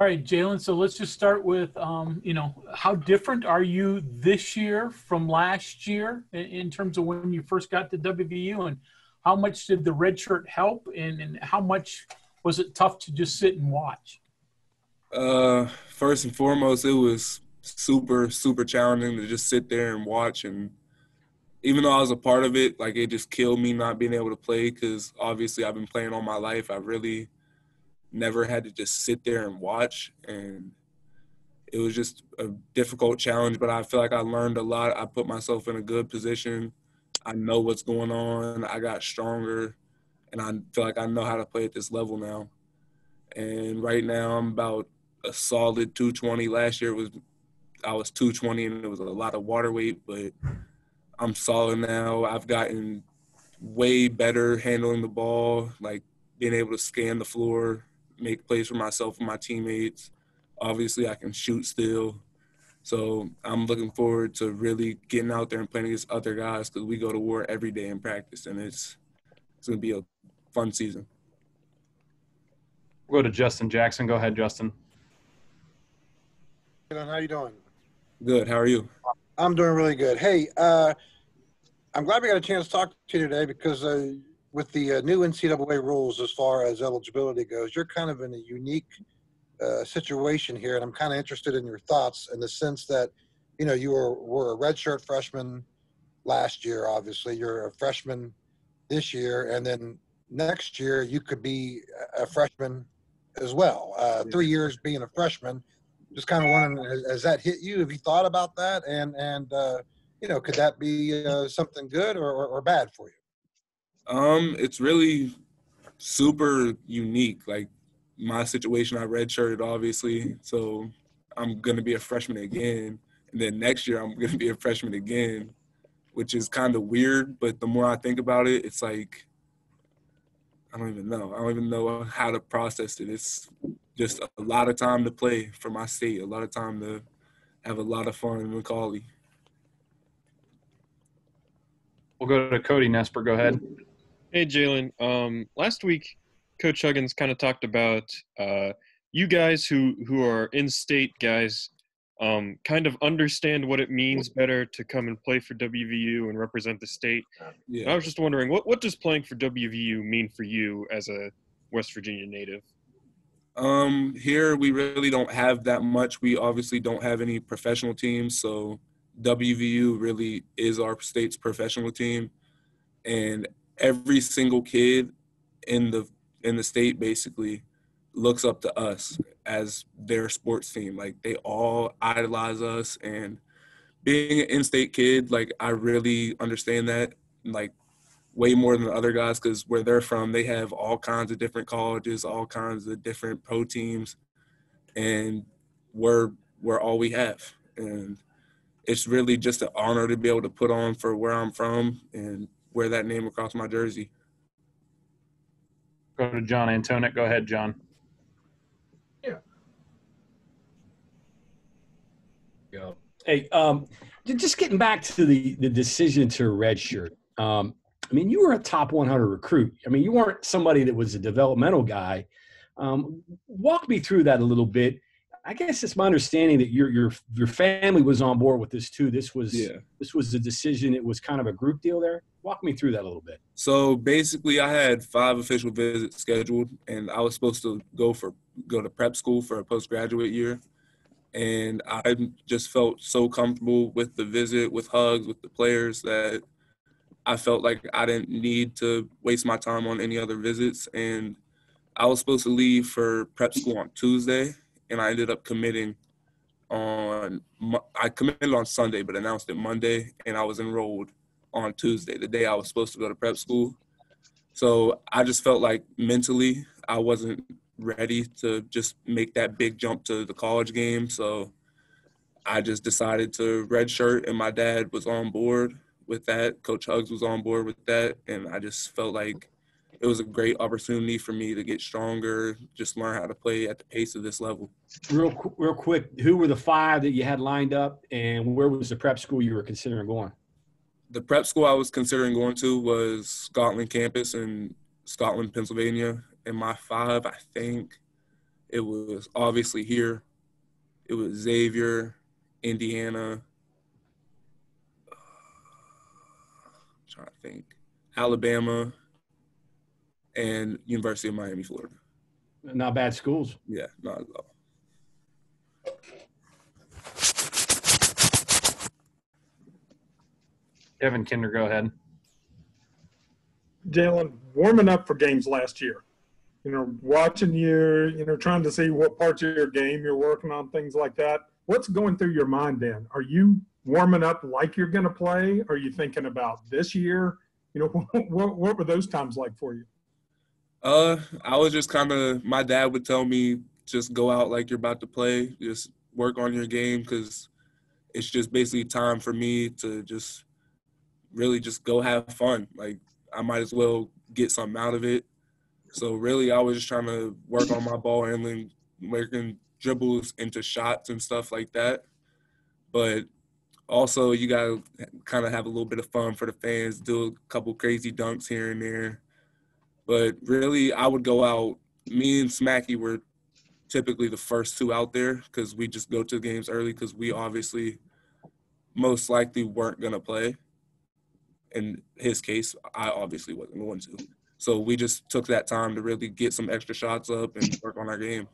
All right, Jalen. So let's just start with, um, you know, how different are you this year from last year in, in, terms of when you first got to WVU, and how much did the red shirt help, and, and how much was it tough to just sit and watch? Uh, first and foremost, it was super super challenging to just sit there and watch and even though I was a part of it, like it just killed me not being able to play because obviously I've been playing all my life. I really never had to just sit there and watch, and it was just a difficult challenge. But I feel like I learned a lot. I put myself in a good position. I know what's going on. I got stronger, and I feel like I know how to play at this level now. And right now, I'm about a solid 220. Last year was I was 220, and it was a lot of water weight, but I'm solid now. I've gotten way better handling the ball, like being able to scan the floor, make plays for myself and my teammates. Obviously, I can shoot still. So I'm looking forward to really getting out there and playing against other guys because we go to war every day in practice, and it's it's going to be a fun season. We'll go to Justin Jackson. Go ahead, Justin. How you doing? Good. How are you? I'm doing really good. Hey, uh, I'm glad we got a chance to talk to you today because uh, with the uh, new NCAA rules as far as eligibility goes, you're kind of in a unique uh, situation here, and I'm kind of interested in your thoughts in the sense that, you know, you were, were a redshirt freshman last year. Obviously, you're a freshman this year, and then next year you could be a freshman as well. Uh, three years being a freshman. Just kind of wondering, has, has, that hit you? Have you thought about that? And and uh, you know, could that be uh, something good or, or, or bad for you? Um, it's really super unique. Like my situation, I redshirted obviously, so I'm gonna be a freshman again, and then next year I'm gonna be a freshman again, which is kind of weird. But the more I think about it, it's like I don't even know. I don't even know how to process it. It's just a lot of time to play for my state, a lot of time to have a lot of fun in McCallie. We'll go to Cody Nesper. Go ahead. Hey, Jalen. Um, last week, Coach Huggins kind of talked about uh, you guys who who are in-state guys um, kind of understand what it means better to come and play for WVU and represent the state. Yeah. I was just wondering, what what does playing for WVU mean for you as a West Virginia native? Um, here we really don't have that much. We obviously don't have any professional teams, so WVU really is our state's professional team, and every single kid in the in the state basically looks up to us as their sports team. Like they all idolize us, and being an in-state kid, like I really understand that, like way more than the other guys, because where they're from, they have all kinds of different colleges, all kinds of different pro teams, and we're we're all we have, and it's really just an honor to be able to put on for where I'm from and wear that name across my jersey. Go to John Antonik. Go ahead, John. Yeah. Go. Hey, um, just getting back to the the decision to redshirt. Um, I mean, you were a top 100 recruit. I mean, you weren't somebody that was a developmental guy. Um, walk me through that a little bit I guess it's my understanding that your your your family was on board with this too. This was yeah. this was a decision. It was kind of a group deal there. Walk me through that a little bit. So basically, I had five official visits scheduled, and I was supposed to go for go to prep school for a postgraduate year. And I just felt so comfortable with the visit, with hugs, with the players that I felt like I didn't need to waste my time on any other visits. And I was supposed to leave for prep school on Tuesday, and I ended up committing on I committed on Sunday, but announced it Monday, and I was enrolled on Tuesday, the day I was supposed to go to prep school. So I just felt like mentally I wasn't ready to just make that big jump to the college game. So I just decided to redshirt, and my dad was on board with that. Coach Hugs was on board with that, and I just felt like it was a great opportunity for me to get stronger, just learn how to play at the pace of this level. Real, real quick, who were the five that you had lined up, and where was the prep school you were considering going? The prep school I was considering going to was Scotland campus in Scotland, Pennsylvania. And my five, I think It was obviously here. It was Xavier, Indiana. Uh, I'm trying to think, Alabama, and University of Miami, Florida. Not bad schools. Yeah, not at all. Kevin Kinder, go ahead. Jalen, warming up for games last year, you know, watching you, you know, trying to see what parts of your game you're working on, things like that. What's going through your mind then? Are you warming up like you're going to play? Are you thinking about this year? You know, what, what were those times like for you? Uh, I was just kind of. My dad would tell me just go out like you're about to play, just work on your game because it's just basically time for me to just really just go have fun. Like I might as well get something out of it. So really, I was just trying to work on my ball handling, making dribbles into shots and stuff like that. But also, you gotta kind of have a little bit of fun for the fans, do a couple crazy dunks here and there. But really, I would go out. Me and Smacky were typically the first two out there because we just go to the games early because we obviously most likely weren't gonna play in his case, I obviously wasn't going to. So we just took that time to really get some extra shots up and work on our game.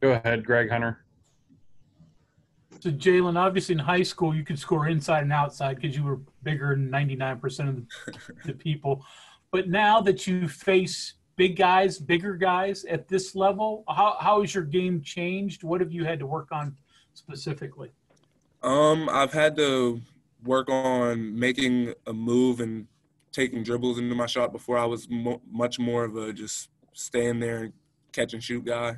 Go ahead, Greg Hunter. So Jalen, obviously in high school you could score inside and outside because you were bigger than 99% of the, the people. But now that you face big guys, bigger guys at this level, how, how has your game changed? What have you had to work on specifically? Um, I've had to work on making a move and taking dribbles into my shot before I was mo- much more of a just stand there and catch and shoot guy.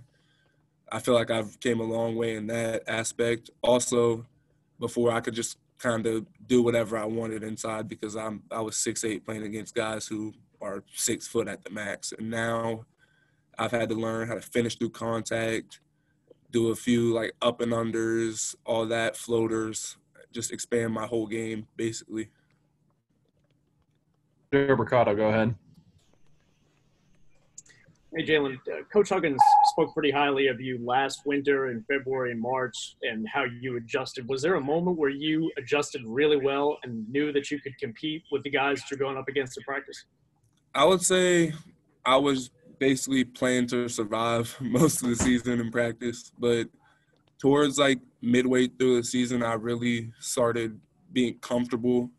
I feel like I've came a long way in that aspect. Also, before I could just kind of do whatever I wanted inside because I'm I was six eight playing against guys who are six foot at the max, and now I've had to learn how to finish through contact, do a few like up and unders, all that floaters, just expand my whole game basically. Joe Mercado, go ahead. Hey, Jalen. Uh, Coach Huggins spoke pretty highly of you last winter in February and March and how you adjusted. Was there a moment where you adjusted really well and knew that you could compete with the guys that you're going up against in practice? I would say I was basically playing to survive most of the season in practice, but towards like midway through the season, I really started being comfortable.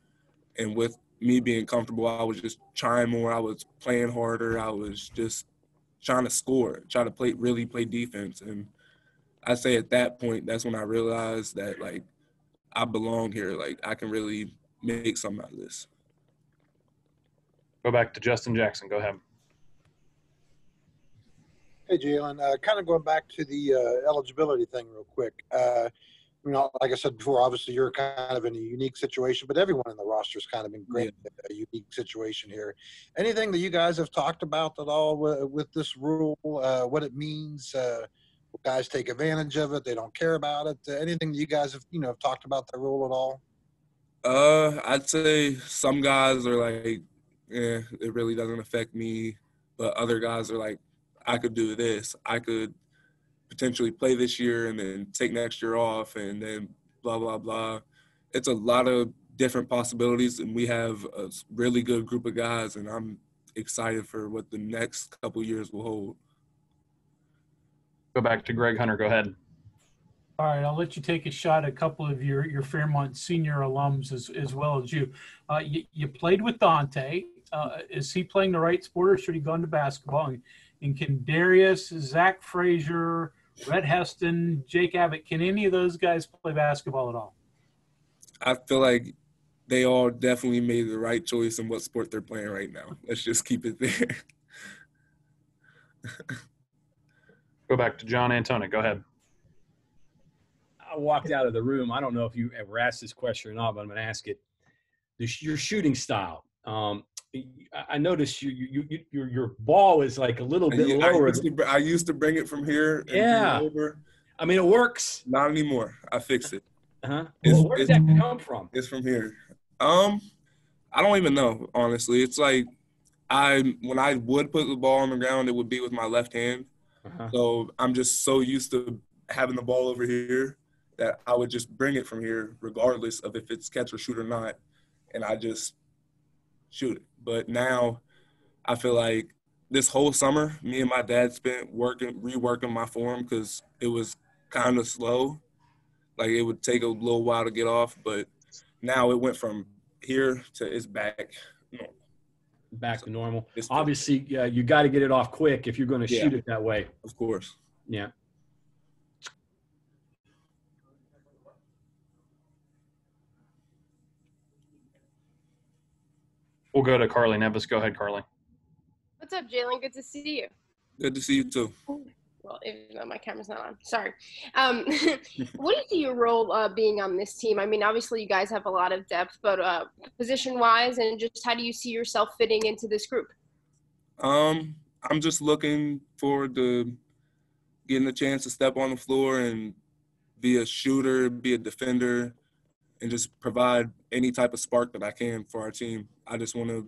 And with me being comfortable, I was just trying more. I was playing harder. I was just trying to score, try to play really play defense. And I say at that point, that's when I realized that like I belong here. Like I can really make something out of this. Go back to Justin Jackson. Go ahead. Hey, Jalen, uh, kind of going back to the uh, eligibility thing real quick. Uh, you know, like I said before, obviously you're kind of in a unique situation, but everyone in the roster is kind of in great a unique situation here. Anything that you guys have talked about at all with, with this rule, uh, what it means? Uh, guys take advantage of it? They don't care about it. Uh, anything that you guys have, you know, have talked about the rule at all? Uh, I'd say some guys are like, eh, it really doesn't affect me, but other guys are like, I could do this. I could potentially play this year and then take next year off and then blah blah blah. It's a lot of different possibilities, and we have a really good group of guys, and I'm excited for what the next couple years will hold. Go back to Greg Hunter. Go ahead. All right, I'll let you take a shot at a couple of your, your Fairmont senior alums as, as well as you. Uh, you. You played with Dante. Uh, is he playing the right sport or should he go into basketball? And, and can Darius, Zach Frazier, Rhett Heston, Jake Abbott, can any of those guys play basketball at all? I feel like they all definitely made the right choice in what sport they're playing right now. Let's just keep it there. Go back to John Antonik. Go ahead. I walked out of the room. I don't know if you ever asked this question or not, but I'm going to ask it. your shooting style. Um, I noticed you, you, you, your your ball is like a little bit I, lower. I used, to, I used, to, bring it from here. yeah. Over. I mean, it works. Not anymore. I fixed it. Uh-huh. Well, where did that come from? It's from here. Um, I don't even know. Honestly, it's like I when I would put the ball on the ground, it would be with my left hand. Uh-huh. So I'm just so used to having the ball over here that I would just bring it from here, regardless of if it's catch or shoot or not, and I just shoot it. But now I feel like this whole summer, me and my dad spent working, reworking my form because it was kind of slow. Like it would take a little while to get off, but now it went from here to it's back. Back to normal. Obviously, yeah, you got to get it off quick if you're going to Yeah. shoot it that way. of course. Yeah. We'll go to Carly Nevis. Go ahead, Carly. What's up, Jalen? Good to see you. Good to see you too. Well, even though my camera's not on, sorry. Um, what do you see your role uh, being on this team? I mean, obviously you guys have a lot of depth, but uh, position-wise, and just how do you see yourself fitting into this group? Um, I'm just looking forward to getting a chance to step on the floor and be a shooter, be a defender, and just provide any type of spark that I can for our team. I just want to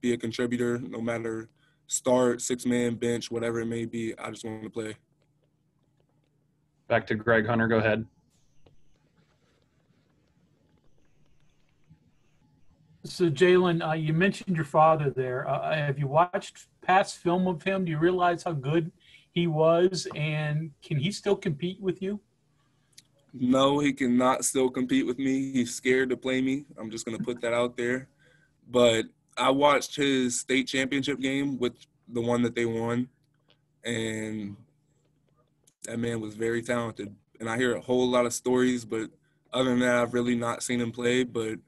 be a contributor, no matter start, six man, bench, whatever it may be. I just want to play. Back to Greg Hunter. Go ahead. So Jalen, uh, you mentioned your father there. Uh, have you watched past film of him? Do you realize how good he was, and can he still compete with you? No, he cannot still compete with me. He's scared to play me. I'm just going to put that out there. But I watched his state championship game with the one that they won, and that man was very talented. And I hear a whole lot of stories, but other than that, I've really not seen him play. But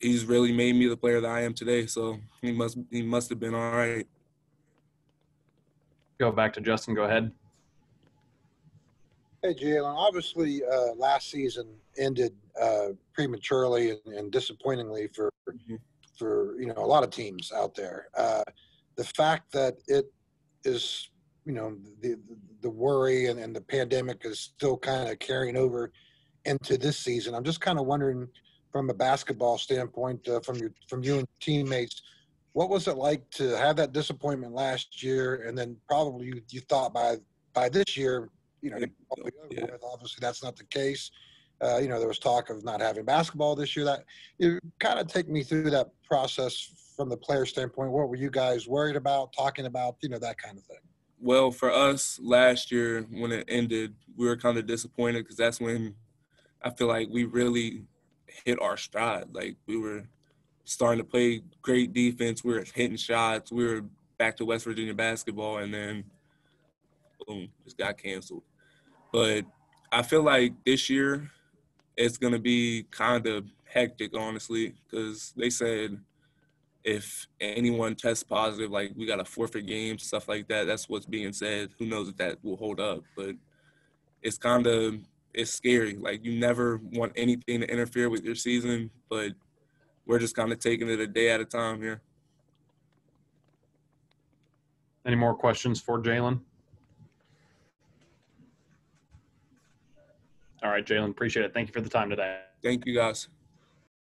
he's really made me the player that I am today. So he must he must have been all right. Go back to Justin. Go ahead. Hey, Jalen. Obviously, uh, last season ended uh, prematurely and, and disappointingly for Mhm. for you know a lot of teams out there. Uh, the fact that it is, you know, the the worry and, and the pandemic is still kind of carrying over into this season. I'm just kind of wondering, from a basketball standpoint, uh, from your from you and teammates, what was it like to have that disappointment last year, and then probably you, you thought by by this year, you know, Yeah. be over Yeah. with. Obviously, that's not the case. Uh, you know, there was talk of not having basketball this year. That you kind of take me through that process from the player standpoint. What were you guys worried about, talking about, you know, that kind of thing? Well, for us last year when it ended, we were kind of disappointed because that's when I feel like we really hit our stride. Like we were starting to play great defense. We were hitting shots. We were back to West Virginia basketball, and then boom, just got canceled. But I feel like this year it's gonna be kind of hectic, honestly, because they said if anyone tests positive, like we got to forfeit games, stuff like that. That's what's being said. Who knows if that will hold up? But it's kind of it's scary. Like you never want anything to interfere with your season, but we're just kind of taking it a day at a time here. Any more questions for Jalen? All right, Jalen. Appreciate it. Thank you for the time today. Thank you guys.